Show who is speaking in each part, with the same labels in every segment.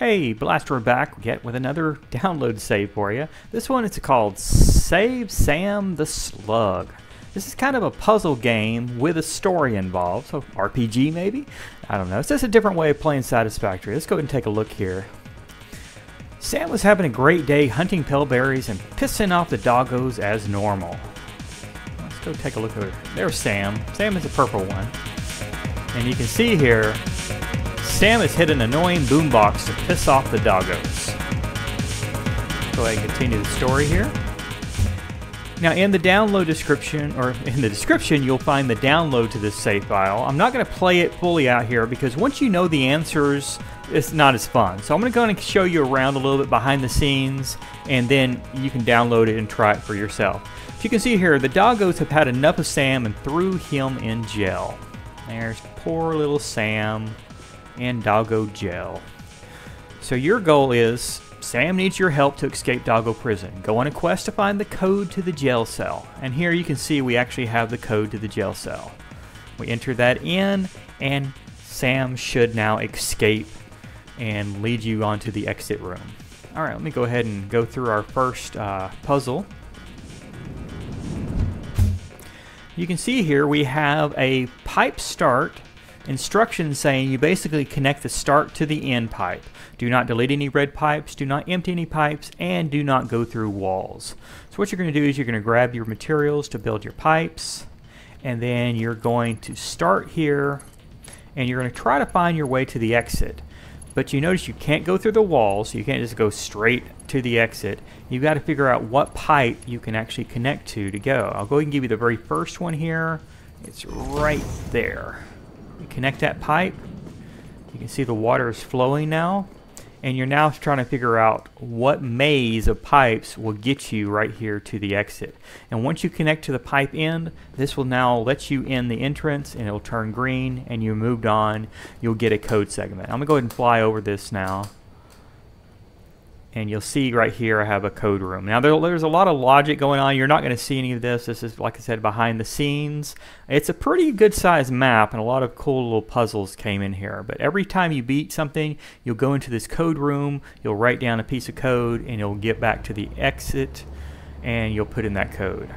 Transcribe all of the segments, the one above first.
Speaker 1: Hey, Blaster we're back yet with another download save for you. This one is called Save Sam the Slug. This is kind of a puzzle game with a story involved, so RPG maybe? I don't know. It's just a different way of playing Satisfactory. Let's go ahead and take a look here. Sam was having a great day hunting paleberries and pissing off the doggos as normal. Let's go take a look over. There's Sam. Sam is the purple one. And you can see here, Sam has hit an annoying boombox to piss off the doggos. Go ahead and continue the story here. Now in the download description, or in the description, you'll find the download to this save file. I'm not going to play it fully out here because once you know the answers, it's not as fun. So I'm going to go and show you around a little bit behind the scenes, and then you can download it and try it for yourself. As you can see here, the doggos have had enough of Sam and threw him in jail. There's poor little Sam and Doggo Jail. So your goal is Sam needs your help to escape Doggo Prison. Go on a quest to find the code to the jail cell. And here you can see we actually have the code to the jail cell. We enter that in and Sam should now escape and lead you onto the exit room. Alright, let me go ahead and go through our first uh, puzzle. You can see here we have a pipe start instructions saying you basically connect the start to the end pipe. Do not delete any red pipes, do not empty any pipes, and do not go through walls. So what you're going to do is you're going to grab your materials to build your pipes, and then you're going to start here, and you're going to try to find your way to the exit. But you notice you can't go through the walls, so you can't just go straight to the exit. You've got to figure out what pipe you can actually connect to to go. I'll go ahead and give you the very first one here. It's right there. Connect that pipe. You can see the water is flowing now. And you're now trying to figure out what maze of pipes will get you right here to the exit. And once you connect to the pipe end, this will now let you in the entrance and it'll turn green and you moved on. You'll get a code segment. I'm to go ahead and fly over this now and you'll see right here I have a code room. Now there, there's a lot of logic going on. You're not going to see any of this. This is, like I said, behind the scenes. It's a pretty good sized map and a lot of cool little puzzles came in here. But every time you beat something, you'll go into this code room, you'll write down a piece of code, and you'll get back to the exit, and you'll put in that code.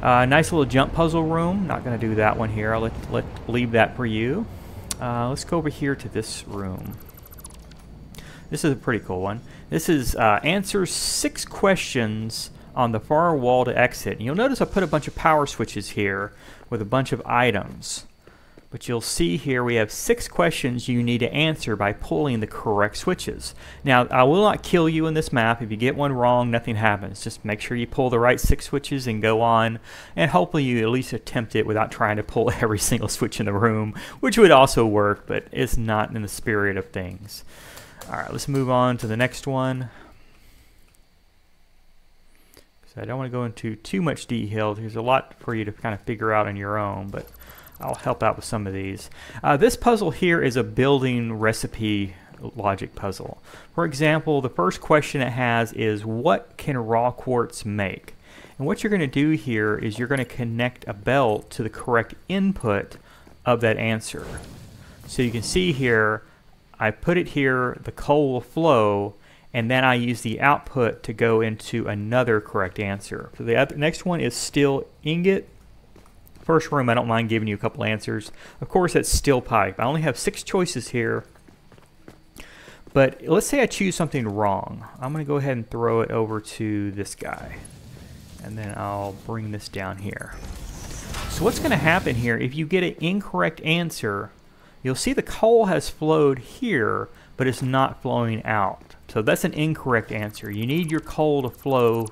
Speaker 1: Uh, nice little jump puzzle room. Not going to do that one here. I'll let, let leave that for you. Uh, let's go over here to this room. This is a pretty cool one. This is uh, answers six questions on the far wall to exit. And you'll notice I put a bunch of power switches here with a bunch of items. But you'll see here we have six questions you need to answer by pulling the correct switches. Now, I will not kill you in this map. If you get one wrong, nothing happens. Just make sure you pull the right six switches and go on. And hopefully you at least attempt it without trying to pull every single switch in the room, which would also work, but it's not in the spirit of things. Alright, let's move on to the next one. So I don't want to go into too much detail. There's a lot for you to kind of figure out on your own, but I'll help out with some of these. Uh, this puzzle here is a building recipe logic puzzle. For example, the first question it has is what can raw quartz make? And what you're going to do here is you're going to connect a belt to the correct input of that answer. So you can see here I put it here, the coal will flow, and then I use the output to go into another correct answer. So the other, next one is steel ingot. First room, I don't mind giving you a couple answers. Of course, that's steel pipe. I only have six choices here. But let's say I choose something wrong. I'm going to go ahead and throw it over to this guy. And then I'll bring this down here. So what's going to happen here, if you get an incorrect answer, you'll see the coal has flowed here, but it's not flowing out. So that's an incorrect answer. You need your coal to flow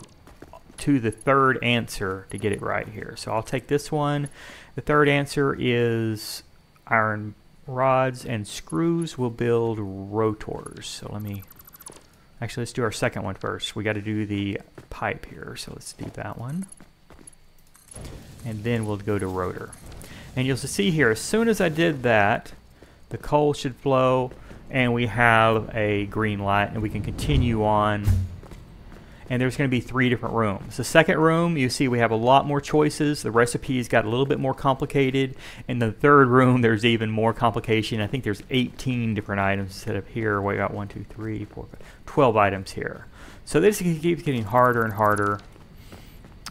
Speaker 1: to the third answer to get it right here. So I'll take this one. The third answer is iron rods and screws will build rotors. So let me, actually let's do our second one first. We got to do the pipe here. So let's do that one. And then we'll go to rotor. And you'll see here, as soon as I did that, the coal should flow and we have a green light and we can continue on. and there's going to be three different rooms. The second room, you see we have a lot more choices. The recipe's got a little bit more complicated. In the third room, there's even more complication. I think there's 18 different items instead of here. We got one, two, three, four, five, 12 items here. So this keeps getting harder and harder.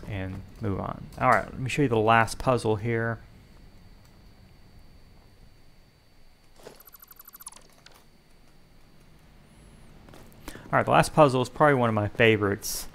Speaker 1: And move on. All right, let me show you the last puzzle here. All right, the last puzzle is probably one of my favorites.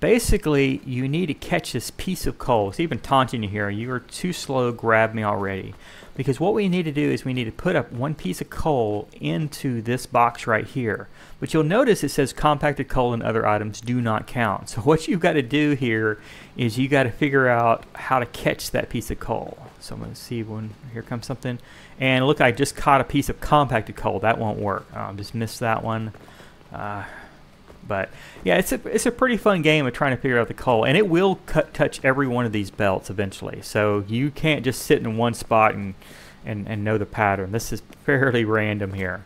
Speaker 1: Basically, you need to catch this piece of coal. It's even taunting you here. You are too slow, grab me already. Because what we need to do is we need to put up one piece of coal into this box right here. But you'll notice it says compacted coal and other items do not count. So what you've got to do here is you got to figure out how to catch that piece of coal. So I'm going to see when, here comes something. And look, I just caught a piece of compacted coal. That won't work. I'll just miss that one. Uh, but yeah, it's a it's a pretty fun game of trying to figure out the coal, and it will cut, touch every one of these belts eventually. So you can't just sit in one spot and and and know the pattern. This is fairly random here.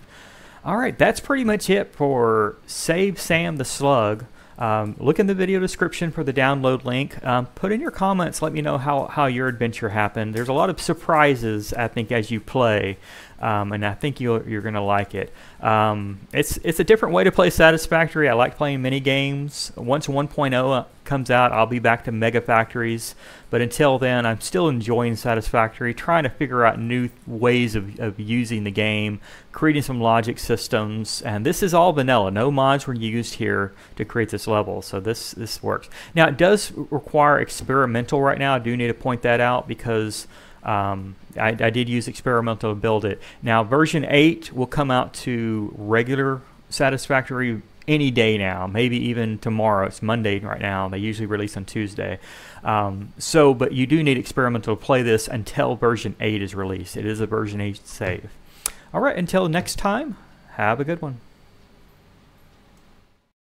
Speaker 1: All right, that's pretty much it for Save Sam the Slug. Um, look in the video description for the download link. Um, put in your comments. Let me know how, how your adventure happened. There's a lot of surprises, I think, as you play, um, and I think you're, you're going to like it. Um, it's, it's a different way to play Satisfactory. I like playing mini games. Once 1.0 comes out, I'll be back to Mega Factories. But until then, I'm still enjoying Satisfactory, trying to figure out new ways of, of using the game, creating some logic systems. And this is all vanilla. No mods were used here to create this level. So this, this works. Now, it does require experimental right now. I do need to point that out because um, I, I, did use experimental to build it. Now, version 8 will come out to regular Satisfactory any day now, maybe even tomorrow. It's Monday right now. They usually release on Tuesday. Um, so, but you do need experimental to play this until version 8 is released. It is a version 8 save. All right, until next time, have a good one.